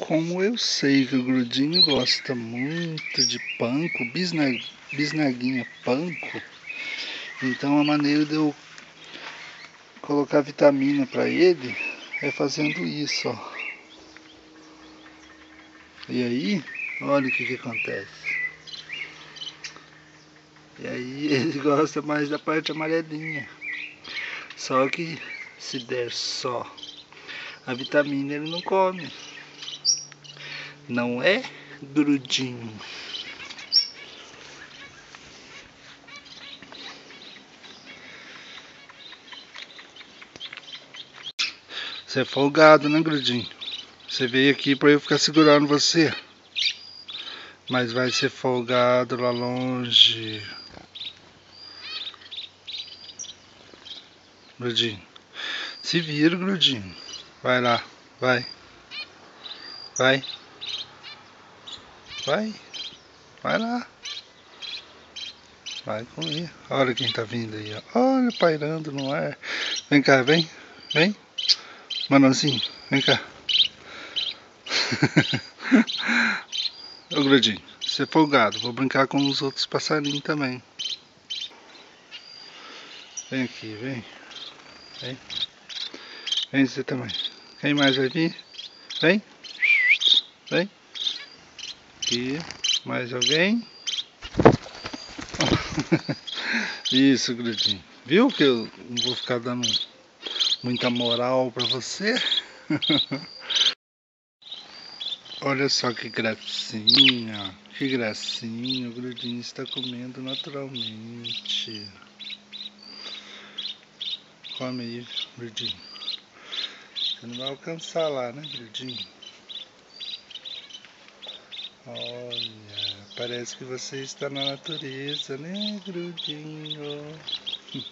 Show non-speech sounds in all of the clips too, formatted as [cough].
Como eu sei que o Grudinho gosta muito de panco, bisna, bisnaguinha panco, então a maneira de eu colocar vitamina para ele é fazendo isso, ó. E aí, olha o que, que acontece. E aí [laughs] ele gosta mais da parte amarelinha. Só que se der só a vitamina ele não come. Não é grudinho. Você é folgado, né, grudinho? Você veio aqui para eu ficar segurando você. Mas vai ser folgado lá longe. Grudinho. Se vira, Grudinho. Vai lá, vai. Vai. Vai. Vai lá. Vai comer. Olha quem tá vindo aí, ó. Olha, pairando no ar. Vem cá, vem. Vem. Manãozinho, vem cá. [laughs] Ô Grudinho, você é folgado. Vou brincar com os outros passarinhos também. Vem aqui, vem. Vem. Vem você também. Quem mais vai vir? Vem. Vem. Aqui. Mais alguém? [laughs] Isso, Grudinho. Viu que eu não vou ficar dando muita moral pra você? [laughs] Olha só que gracinha. Que gracinha. O Grudinho está comendo naturalmente. Come aí, Grudinho. Você não vai alcançar lá, né, Grudinho? Olha, parece que você está na natureza, né, Grudinho? [laughs]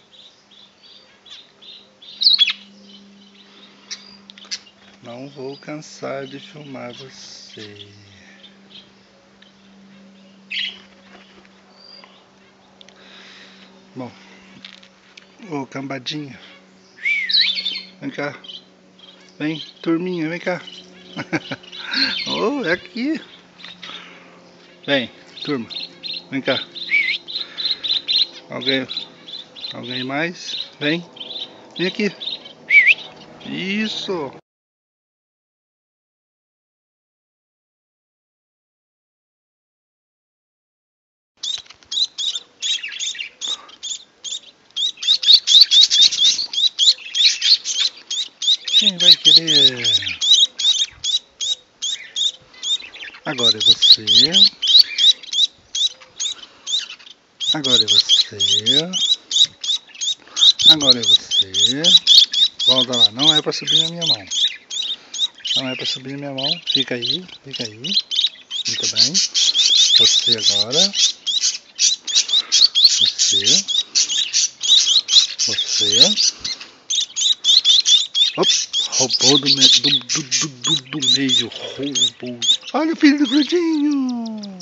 Não vou cansar de filmar você. Bom, ô cambadinha, vem cá, vem, turminha, vem cá. [laughs] oh, é aqui. Vem, turma, vem cá. Alguém, alguém mais? Vem, vem aqui. Isso. Quem vai querer? Agora é você. Agora é você. Agora é você. Volta lá. Não é para subir na minha mão. Não é para subir na minha mão. Fica aí. Fica aí. Muito bem. Você agora. Você. Você. Ops roubou do, do, do, do, do meio, roubou. Olha o filho do Grudinho!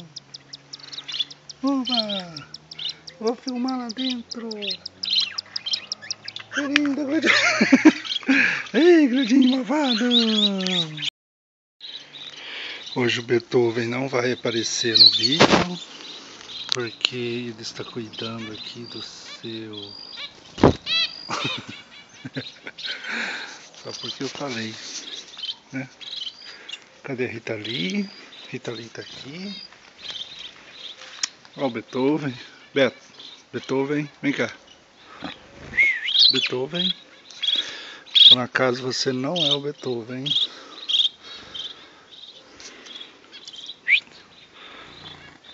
Oba! Vou filmar lá dentro. Filhinho do Grudinho! [laughs] Ei, Grudinho malvado! Hoje o Beethoven não vai aparecer no vídeo, porque ele está cuidando aqui do seu... [laughs] Só porque eu falei, né? Cadê a Rita Lee? Rita Lee tá aqui. Ó o Beethoven. Beto, Beethoven, vem cá. Beethoven. Por acaso você não é o Beethoven.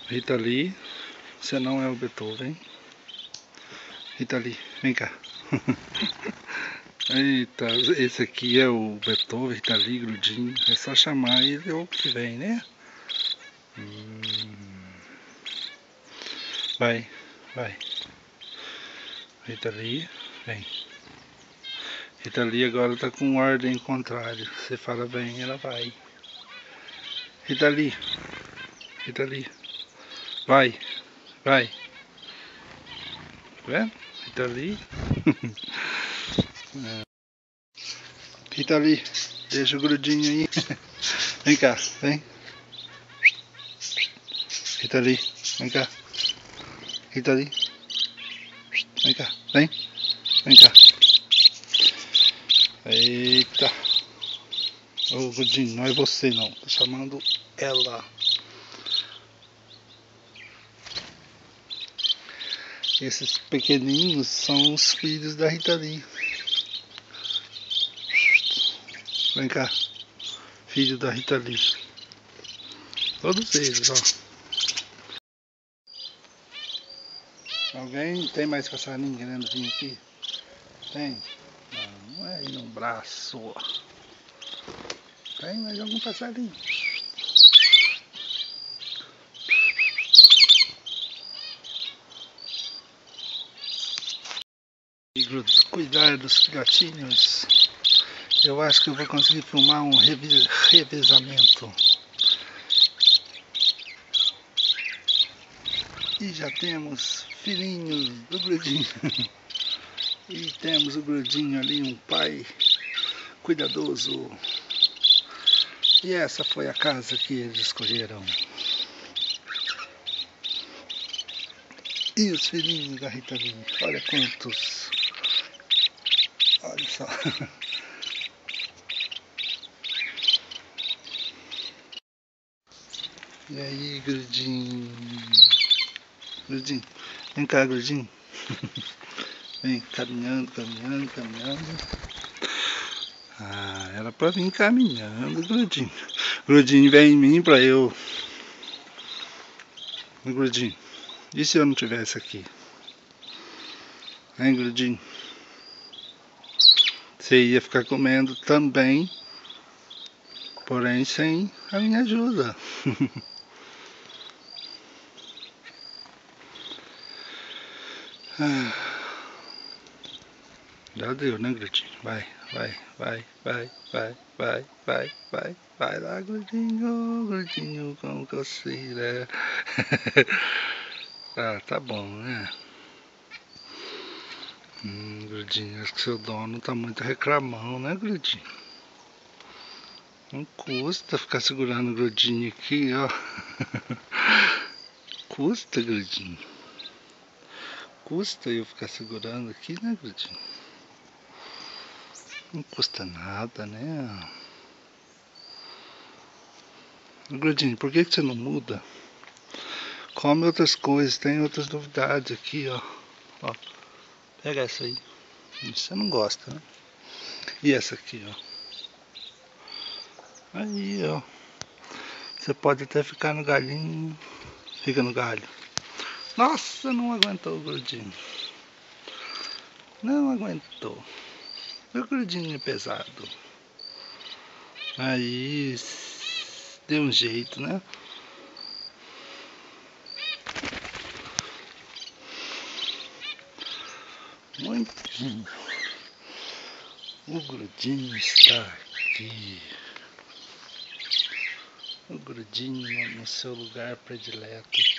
Rita Lee, você não é o Beethoven. Rita Lee, vem cá. [laughs] Eita, esse aqui é o Beethoven, tá ali grudinho. É só chamar ele ou que vem, né? Vai, vai. Rita ali, vem. Rita ali agora tá com ordem contrária. Você fala vem, ela vai. Rita ali, Rita ali. Vai, vai. Tá vendo? Rita ali. [laughs] É. Fica ali, deixa o grudinho aí. [laughs] Vem cá, vem. Rita ali, vem cá. Rita ali. Vem cá, vem. Vem cá. Eita. Ô Godinho, não é você não. Tô chamando ela. Esses pequeninos são os filhos da Rita. Vem cá. Filho da Rita. Todos eles, ó. Alguém tem mais passarinho querendo vir aqui? Tem? Não, é aí no braço. Tem mais algum passarinho. Cuidar dos gatinhos. Eu acho que eu vou conseguir filmar um revezamento. E já temos filhinhos do Grudinho. E temos o Grudinho ali, um pai cuidadoso. E essa foi a casa que eles escolheram. E os filhinhos da Rita Lee, olha quantos. Olha só. [laughs] E aí, Grudinho? Grudinho, vem cá, Grudinho. [laughs] Vem caminhando, caminhando, caminhando. Ah, era pra vir caminhando, Grudinho. Grudinho, vem em mim pra eu. Grudinho, e se eu não tivesse aqui? Hein, Grudinho? Você ia ficar comendo também, porém sem a minha ajuda. [laughs] [sighs] Já deu, né, Glutinho? Vai, vai, vai, vai, vai, vai, vai, vai, vai lá, Glutinho, Glutinho com coceira. [laughs] ah, tá bom, né? Hum, Grudinho, acho que seu dono tá muito reclamão, né, Grudinho? Não custa ficar segurando o Grudinho aqui, ó. [laughs] custa, Grudinho custa eu ficar segurando aqui, né, Grudinho? Não custa nada, né? Grudinho, por que, que você não muda? Come outras coisas, tem outras novidades aqui, ó. ó. Pega essa aí. Você não gosta, né? E essa aqui, ó. Aí, ó. Você pode até ficar no galinho. Fica no galho. Nossa, não aguentou o grudinho. Não aguentou. O grudinho é pesado. Aí deu um jeito, né? Muito. O grudinho está aqui. O grudinho no seu lugar predileto.